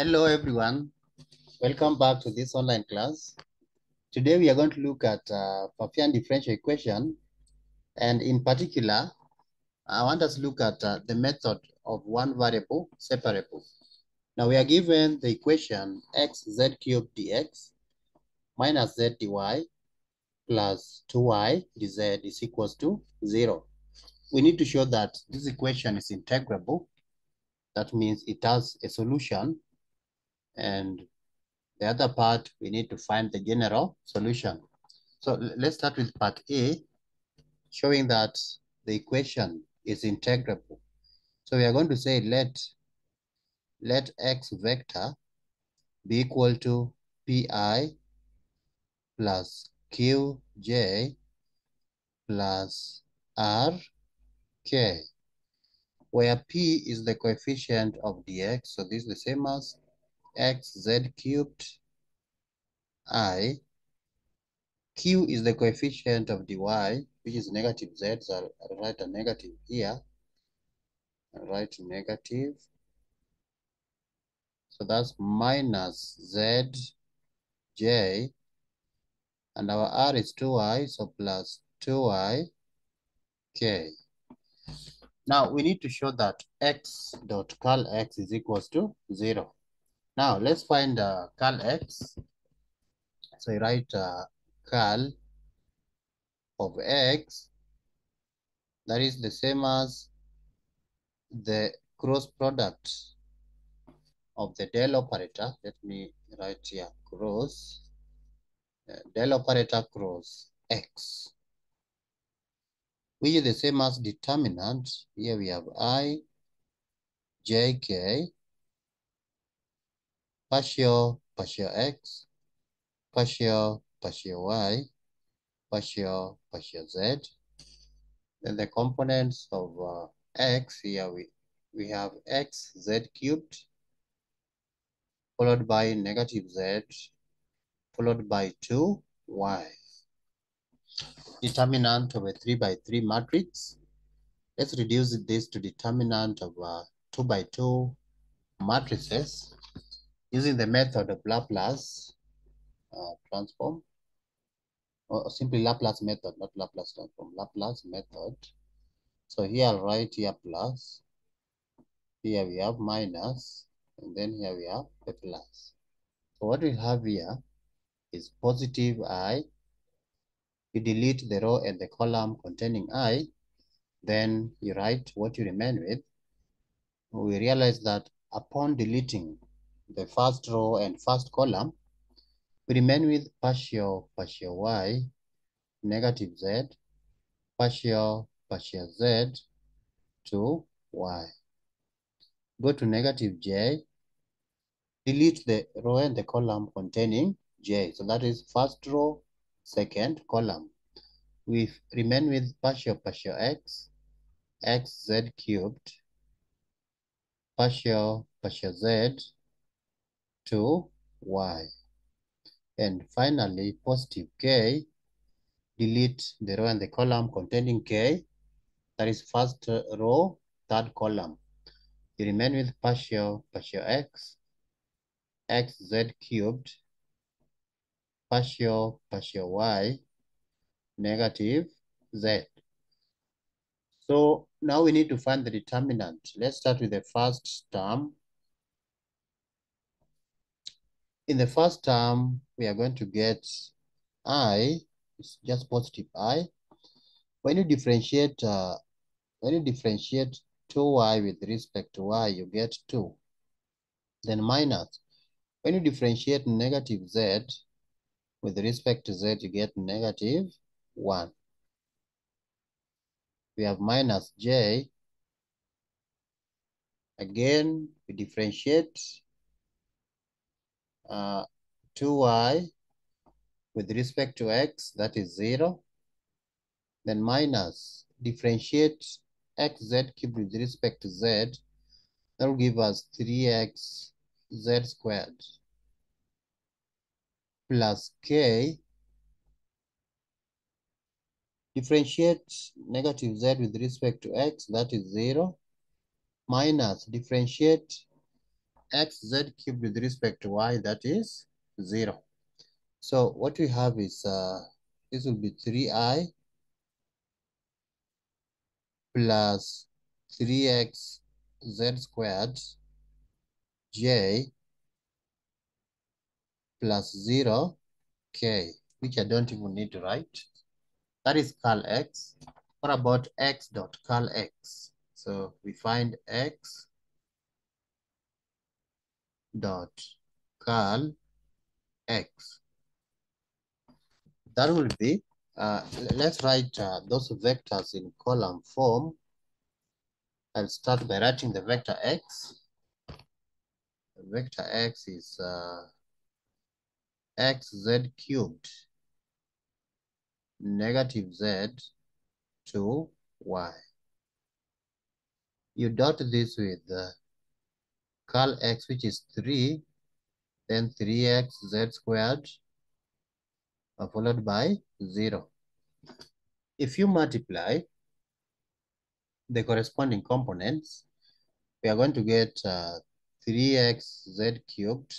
Hello, everyone. Welcome back to this online class. Today, we are going to look at uh, Pfaffian differential equation. And in particular, I want us to look at uh, the method of one variable separable. Now, we are given the equation x z cubed dx minus z dy plus 2y dz is equals to 0. We need to show that this equation is integrable. That means it has a solution and the other part, we need to find the general solution. So let's start with part A, showing that the equation is integrable. So we are going to say let, let x vector be equal to pi plus qj plus rk, where p is the coefficient of dx. So this is the same as x z cubed i. q is the coefficient of dy, which is negative z, so I'll write a negative here. I'll write negative. So that's minus z j, and our r is 2i, so plus 2i k. Now we need to show that x dot curl x is equals to 0. Now let's find uh, curl x. So you write uh, curl of x, that is the same as the cross product of the del operator. Let me write here cross, uh, del operator cross x, which is the same as determinant. Here we have i, j, k, partial, partial x, partial, partial y, partial, partial z. Then the components of uh, x here we, we have x z cubed, followed by negative z, followed by 2y. Determinant of a 3 by 3 matrix. Let's reduce this to determinant of a 2 by 2 matrices using the method of Laplace uh, transform, or simply Laplace method, not Laplace transform, Laplace method. So here I'll write here plus, here we have minus, and then here we have a plus. So what we have here is positive i. You delete the row and the column containing i, then you write what you remain with. We realize that upon deleting the first row and first column, we remain with partial partial y, negative z, partial partial z to y. Go to negative j, delete the row and the column containing j. So that is first row, second column. We remain with partial partial x, x z cubed, partial partial z to y. And finally, positive k, delete the row and the column containing k, that is first row, third column. You remain with partial partial x, x z cubed, partial partial y, negative z. So now we need to find the determinant. Let's start with the first term. In the first term, we are going to get i, it's just positive i. When you differentiate, uh, when you differentiate 2y with respect to y, you get 2. Then minus. When you differentiate negative z with respect to z, you get negative 1. We have minus j. Again, we differentiate uh, 2y with respect to x, that is 0. Then minus, differentiate xz cubed with respect to z, that will give us 3x z squared plus k, differentiate negative z with respect to x, that is 0, minus differentiate xz cubed with respect to y, that is 0. So what we have is, uh, this will be 3i plus 3x z squared j plus 0 k, which I don't even need to write. That is curl x. What about x dot curl x? So we find x dot curl x. That will be, uh, let's write uh, those vectors in column form. I'll start by writing the vector x. Vector x is uh, xz cubed negative z to y. You dot this with curl x, which is 3, then 3x z squared, uh, followed by 0. If you multiply the corresponding components, we are going to get uh, 3x z cubed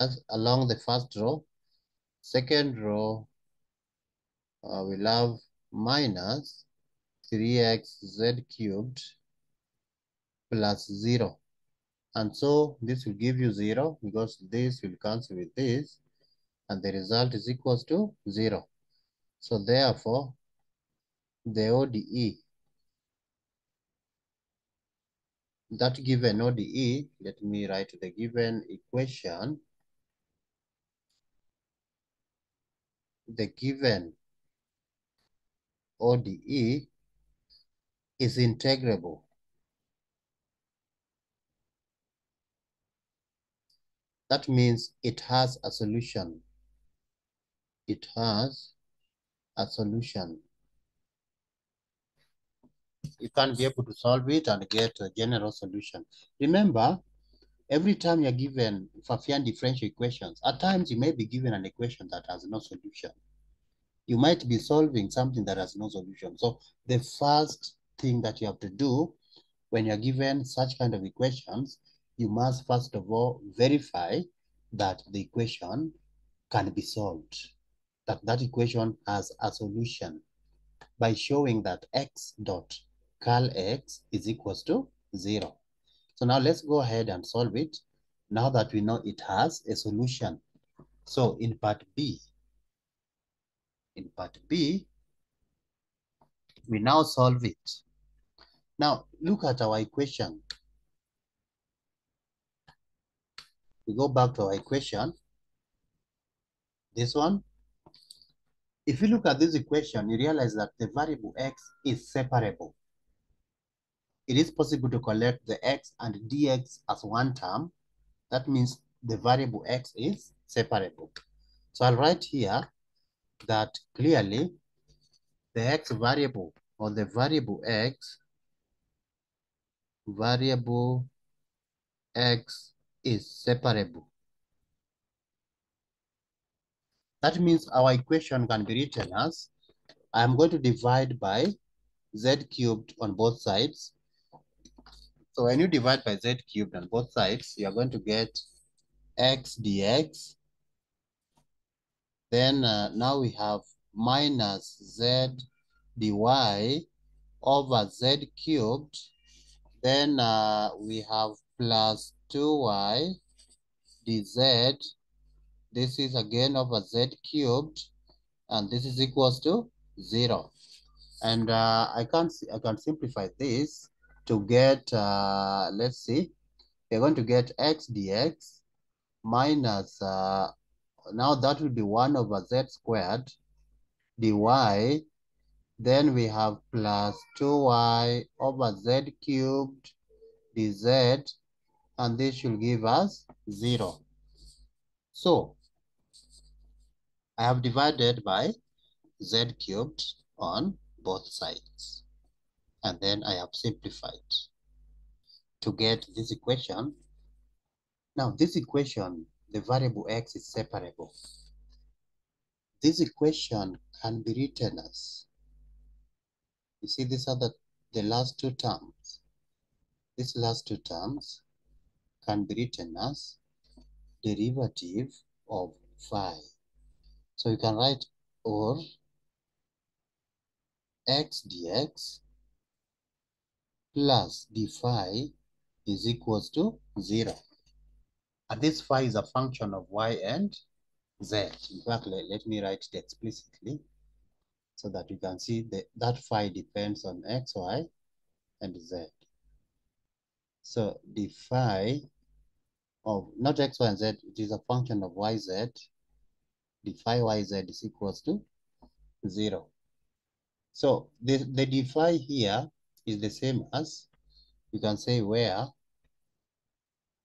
as along the first row. Second row, uh, we'll have minus 3x z cubed plus 0. And so this will give you 0 because this will cancel with this and the result is equals to 0. So therefore, the ODE, that given ODE, let me write the given equation. The given ODE is integrable. That means it has a solution. It has a solution. You can be able to solve it and get a general solution. Remember, every time you're given Pfaffian differential equations, at times you may be given an equation that has no solution. You might be solving something that has no solution. So the first thing that you have to do when you're given such kind of equations, you must first of all verify that the equation can be solved, that that equation has a solution by showing that x dot curl x is equals to zero. So now let's go ahead and solve it now that we know it has a solution. So in part B, in part B, we now solve it. Now look at our equation. We go back to our equation. This one. If you look at this equation, you realize that the variable x is separable. It is possible to collect the x and dx as one term. That means the variable x is separable. So I'll write here that clearly the x variable or the variable x, variable x is separable. That means our equation can be written as, I'm going to divide by z cubed on both sides. So when you divide by z cubed on both sides, you're going to get x dx. Then uh, now we have minus z dy over z cubed. Then uh, we have plus 2y dz. This is again over z cubed, and this is equals to 0. And uh, I can I can simplify this to get, uh, let's see, we're going to get x dx minus, uh, now that will be 1 over z squared dy. Then we have plus 2y over z cubed dz, and this should give us 0. So, I have divided by z cubed on both sides. And then I have simplified to get this equation. Now this equation, the variable x is separable. This equation can be written as, you see these are the, the last two terms. These last two terms can be written as derivative of phi. So you can write or x dx plus d phi is equals to 0. And this phi is a function of y and z. In fact, let, let me write it explicitly so that you can see that that phi depends on x, y, and z. So the phi of not x, y, and z, it is a function of y, z. Phi y, z is equals to 0. So the, the d phi here is the same as, you can say where,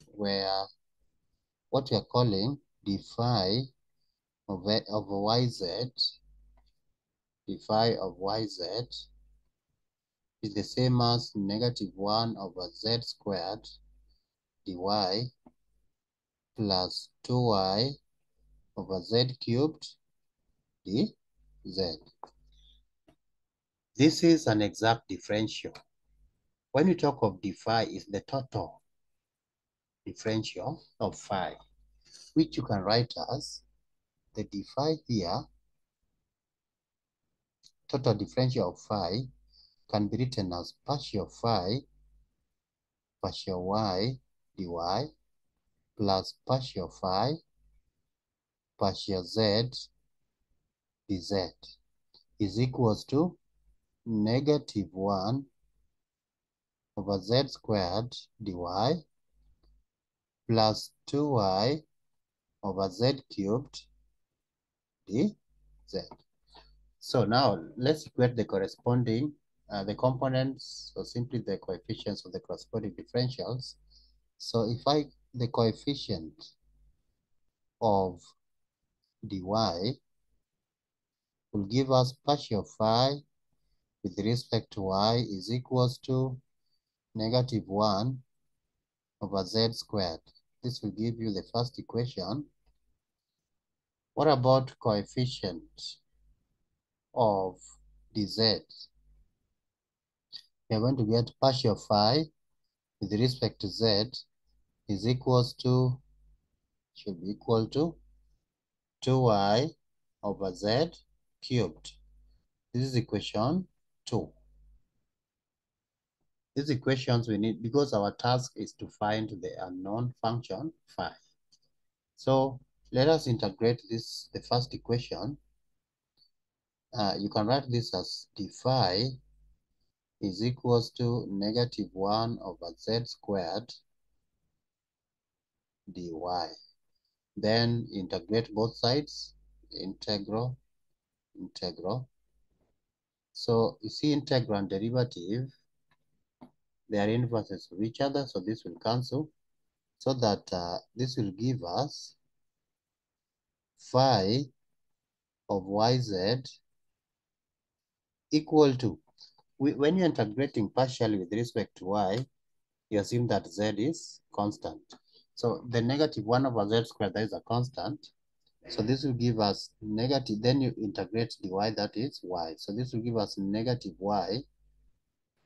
where what are calling d phi of, of yz, d phi of yz is the same as negative 1 over z squared dy plus 2y over z cubed dz. This is an exact differential. When you talk of d phi, is the total differential of phi, which you can write as the d phi here, total differential of phi can be written as partial phi partial y dy plus partial phi partial z dz is equals to negative 1 over z squared dy plus 2y over z cubed dz. So now let's equate the corresponding, uh, the components, or simply the coefficients of the corresponding differentials. So if I, the coefficient of dy will give us partial phi with respect to y is equals to negative 1 over z squared. This will give you the first equation. What about coefficient of dz? We are going to get partial phi with respect to z is equals to, should be equal to 2y over z cubed. This is equation 2. These equations we need because our task is to find the unknown function phi. So let us integrate this, the first equation. Uh, you can write this as d phi is equals to negative 1 over z squared dy. Then integrate both sides, integral, integral. So you see integral and derivative, they are inverses of each other, so this will cancel. So that uh, this will give us phi of yz equal to, we, when you're integrating partially with respect to y, you assume that z is constant. So the negative 1 over z squared, that is a constant. So this will give us negative, then you integrate dy, that is y. So this will give us negative y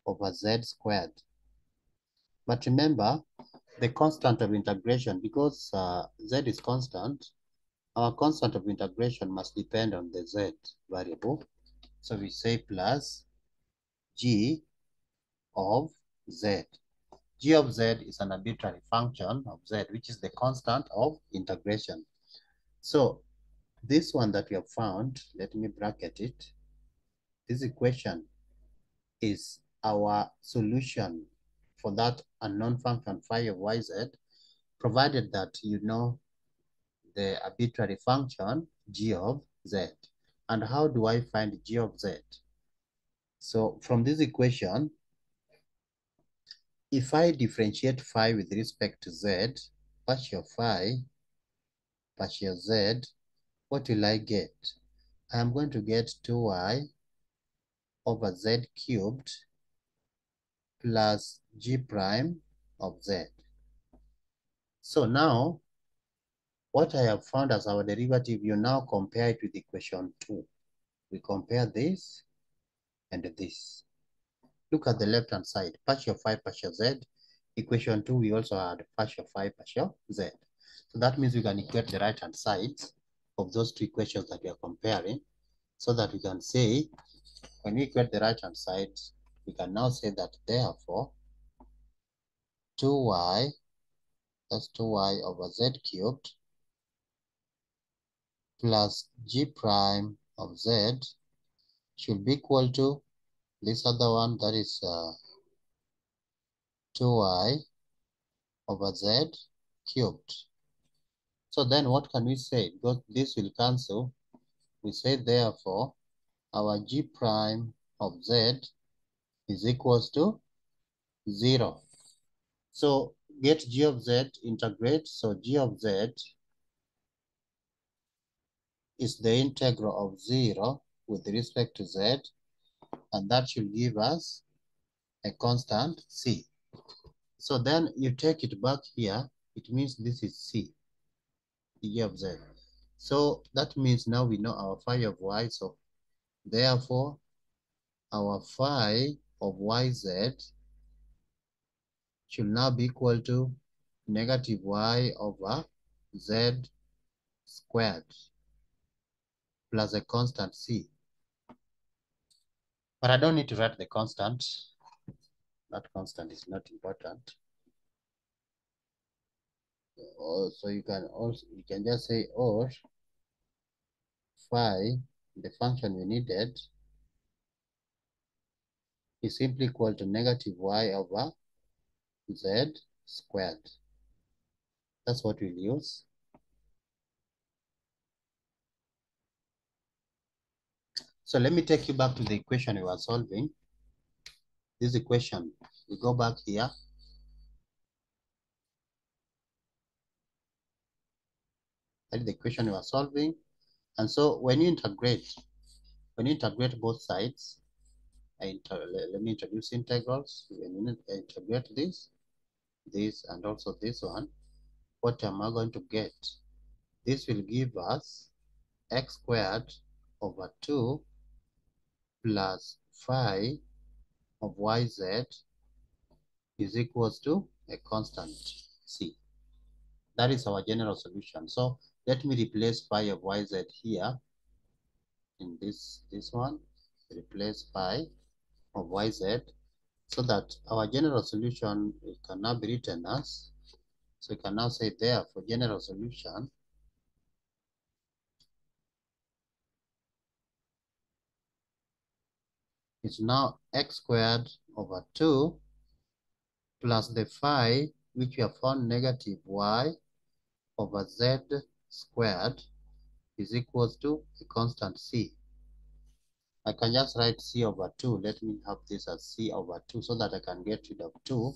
over z squared. But remember, the constant of integration, because uh, z is constant, our constant of integration must depend on the z variable. So we say plus g of z. g of z is an arbitrary function of z, which is the constant of integration. So this one that we have found, let me bracket it. This equation is our solution for that unknown function phi of yz, provided that you know the arbitrary function g of z. And how do I find g of z? So from this equation, if I differentiate phi with respect to z, partial phi, partial z, what will I get? I am going to get 2y over z cubed plus g prime of z. So now, what I have found as our derivative, you now compare it with equation 2. We compare this and this. Look at the left-hand side, partial phi partial z equation two, we also had partial phi partial z. So that means we can equate the right-hand sides of those two equations that we are comparing so that we can say, when we equate the right-hand side, we can now say that therefore 2y, that's 2y over z cubed plus g prime of z should be equal to this other one that is uh, 2y over z cubed. So then what can we say? Because this will cancel. We say therefore our g prime of z is equals to 0. So get g of z, integrate. So g of z is the integral of 0 with respect to z, and that should give us a constant c. So then you take it back here, it means this is c, of z. So that means now we know our phi of y, so therefore our phi of yz should now be equal to negative y over z squared plus a constant c. But I don't need to write the constant. That constant is not important. So you can also you can just say or phi, the function we needed, is simply equal to negative y over z squared. That's what we'll use. So let me take you back to the equation we were solving. This equation, we go back here. That is the equation we were solving. And so when you integrate, when you integrate both sides, let me introduce integrals. When you integrate this, this, and also this one, what am I going to get? This will give us x squared over 2 plus phi of yz is equals to a constant c. That is our general solution. So let me replace phi of yz here in this, this one, replace phi of yz so that our general solution can now be written as, so we can now say there for general solution, is now x squared over 2 plus the phi, which we have found negative y over z squared is equals to a constant c. I can just write c over 2. Let me have this as c over 2 so that I can get rid of 2.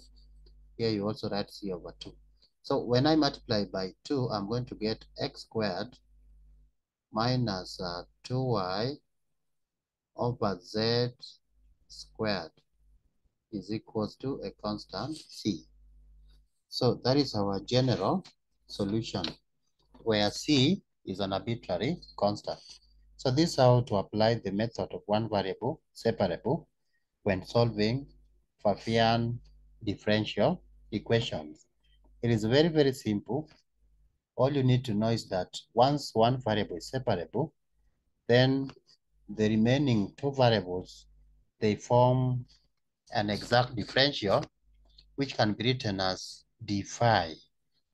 Here you also write c over 2. So when I multiply by 2, I'm going to get x squared minus uh, 2y over z squared is equals to a constant c. So that is our general solution, where c is an arbitrary constant. So this is how to apply the method of one variable separable when solving Pfaffian differential equations. It is very, very simple. All you need to know is that once one variable is separable, then the remaining two variables, they form an exact differential, which can be written as d phi.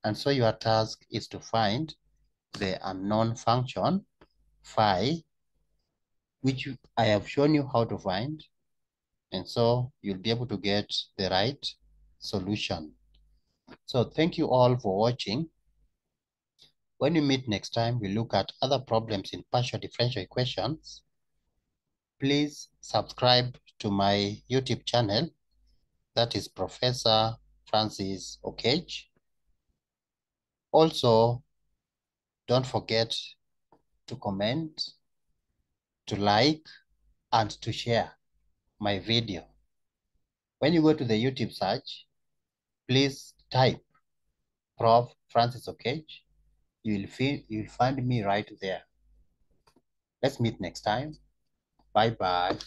And so your task is to find the unknown function phi, which I have shown you how to find. And so you'll be able to get the right solution. So thank you all for watching. When we meet next time, we look at other problems in partial differential equations. Please subscribe to my YouTube channel. That is Professor Francis Oketch. Also, don't forget to comment, to like, and to share my video. When you go to the YouTube search, please type Prof. Francis Oketch. You'll, feel, you'll find me right there. Let's meet next time. Bye-bye.